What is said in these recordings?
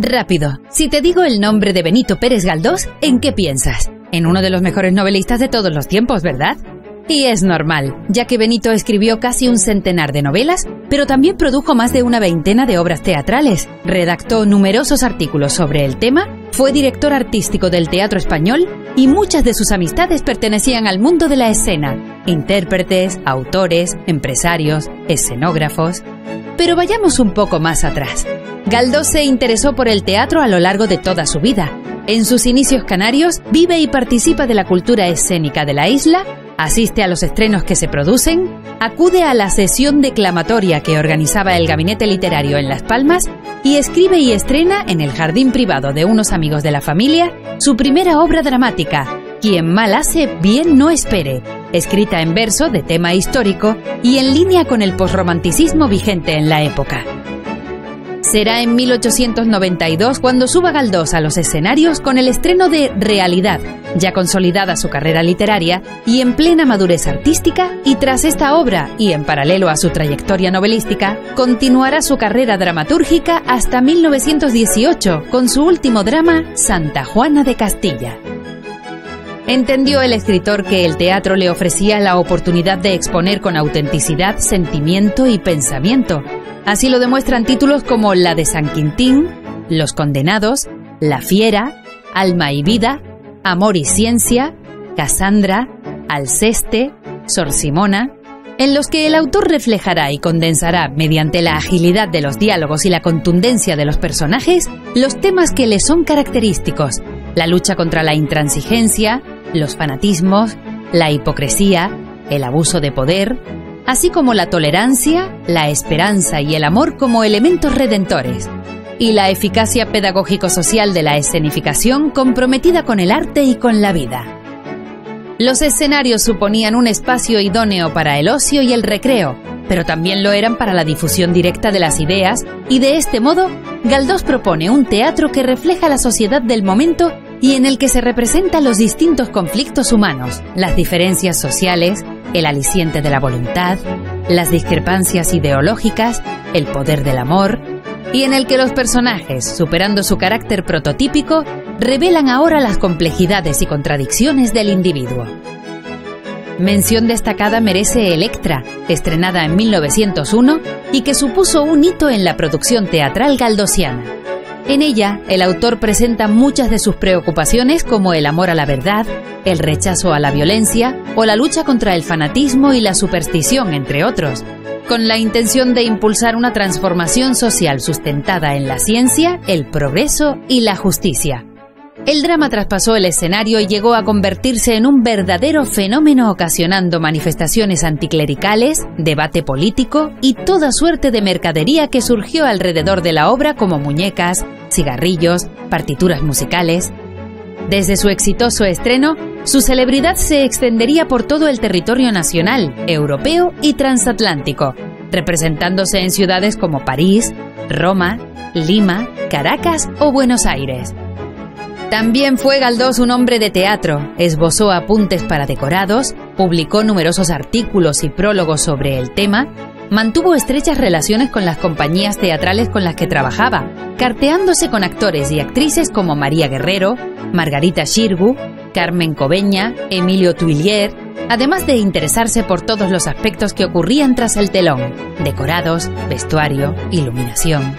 Rápido, si te digo el nombre de Benito Pérez Galdós, ¿en qué piensas? En uno de los mejores novelistas de todos los tiempos, ¿verdad? Y es normal, ya que Benito escribió casi un centenar de novelas, pero también produjo más de una veintena de obras teatrales, redactó numerosos artículos sobre el tema, fue director artístico del teatro español y muchas de sus amistades pertenecían al mundo de la escena, intérpretes, autores, empresarios, escenógrafos. Pero vayamos un poco más atrás. Galdós se interesó por el teatro a lo largo de toda su vida. En sus inicios canarios vive y participa de la cultura escénica de la isla, asiste a los estrenos que se producen, acude a la sesión declamatoria que organizaba el gabinete literario en Las Palmas y escribe y estrena en el jardín privado de unos amigos de la familia su primera obra dramática, Quien mal hace, bien no espere, escrita en verso de tema histórico y en línea con el posromanticismo vigente en la época. Será en 1892 cuando suba Galdós a los escenarios con el estreno de Realidad, ya consolidada su carrera literaria y en plena madurez artística, y tras esta obra, y en paralelo a su trayectoria novelística, continuará su carrera dramatúrgica hasta 1918 con su último drama, Santa Juana de Castilla. Entendió el escritor que el teatro le ofrecía la oportunidad de exponer con autenticidad sentimiento y pensamiento, Así lo demuestran títulos como La de San Quintín, Los Condenados, La Fiera, Alma y Vida, Amor y Ciencia, Casandra, Alceste, Sor Simona, en los que el autor reflejará y condensará, mediante la agilidad de los diálogos y la contundencia de los personajes, los temas que le son característicos, la lucha contra la intransigencia, los fanatismos, la hipocresía, el abuso de poder, así como la tolerancia, la esperanza y el amor como elementos redentores, y la eficacia pedagógico-social de la escenificación comprometida con el arte y con la vida. Los escenarios suponían un espacio idóneo para el ocio y el recreo, pero también lo eran para la difusión directa de las ideas, y de este modo, Galdós propone un teatro que refleja la sociedad del momento y en el que se representan los distintos conflictos humanos, las diferencias sociales, el aliciente de la voluntad, las discrepancias ideológicas, el poder del amor, y en el que los personajes, superando su carácter prototípico, revelan ahora las complejidades y contradicciones del individuo. Mención destacada merece Electra, estrenada en 1901 y que supuso un hito en la producción teatral galdosiana. En ella, el autor presenta muchas de sus preocupaciones como el amor a la verdad, el rechazo a la violencia o la lucha contra el fanatismo y la superstición, entre otros, con la intención de impulsar una transformación social sustentada en la ciencia, el progreso y la justicia. El drama traspasó el escenario y llegó a convertirse en un verdadero fenómeno ocasionando manifestaciones anticlericales, debate político y toda suerte de mercadería que surgió alrededor de la obra como muñecas, cigarrillos, partituras musicales. Desde su exitoso estreno, su celebridad se extendería por todo el territorio nacional, europeo y transatlántico, representándose en ciudades como París, Roma, Lima, Caracas o Buenos Aires. También fue Galdós un hombre de teatro, esbozó apuntes para decorados, publicó numerosos artículos y prólogos sobre el tema, mantuvo estrechas relaciones con las compañías teatrales con las que trabajaba, carteándose con actores y actrices como María Guerrero, Margarita Shirgu, Carmen Cobeña, Emilio Tuillier, además de interesarse por todos los aspectos que ocurrían tras el telón, decorados, vestuario, iluminación.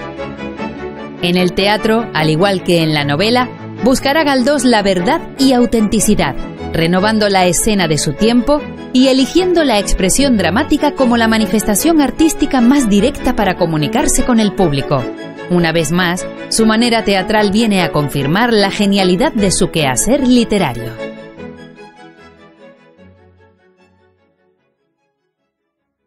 En el teatro, al igual que en la novela, buscará Galdós la verdad y autenticidad, renovando la escena de su tiempo y eligiendo la expresión dramática como la manifestación artística más directa para comunicarse con el público. Una vez más, su manera teatral viene a confirmar la genialidad de su quehacer literario.